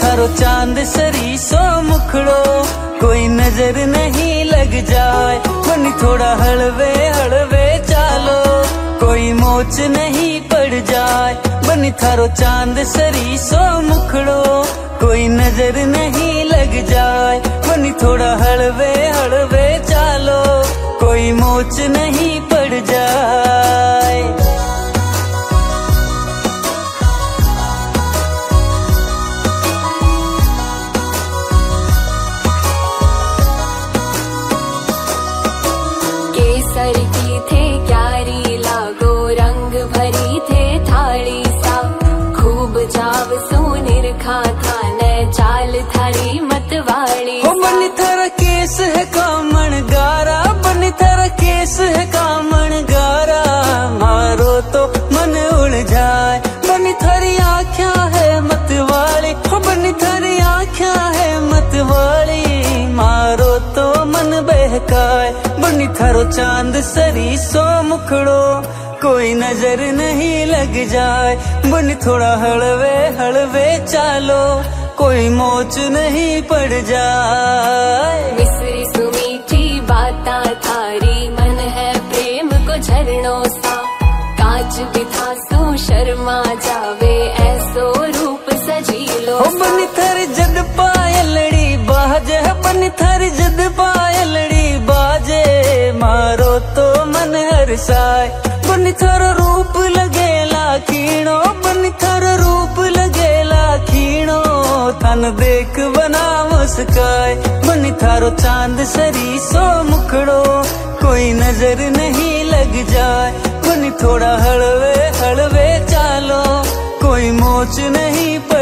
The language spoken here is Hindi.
थारो चाँद सरी सो मुखड़ो, कोई नज़र नहीं लग जाए। बनी थोड़ा हलवे हलवे चालो, कोई मोच नहीं पड़ जाए। बनी थारो चाँद सरी सो मुखड़ो, कोई नज़र नहीं लग जाए। बनी थोड़ा हलवे हलवे चालो, कोई मोच नहीं पड़ जाए। थे क्यारी लागो रंग भरी थे थाली सा। खूब जाव सोनिर खा था न चाल थारी मतवाली बनी थारा केस है कामण गारा बनी थारा केस है कामण गारा। मारो तो मन उड़ जाए बनी थारी आख्या है मतवाली हो बनी थारी आख्या है मतवाली मारो तो मन बहकाए। थारो चाँद सरी सो मुखड़ो। कोई नज़र नहीं लग जाए। बनी थोड़ा हलवे हलवे चालो। कोई मोच नहीं पड़ जाए। मिश्री सुमीठी बाता थारी। मन है प्रेम को झरणों सा। कांच बिथा शर्मा जावे ऐसो रूप सजीलो हो बनी मन हरसाए बनी थारो रूप लगेला खीणो, बनी थारो रूप लगेला खीणो। थन देख बना मुस्काए बनी थारो चाँद सरी सो मुखड़ो। कोई नज़र नहीं लग जाए बनी थोड़ा हलवे हलवे चालो। कोई मोच नहीं पड़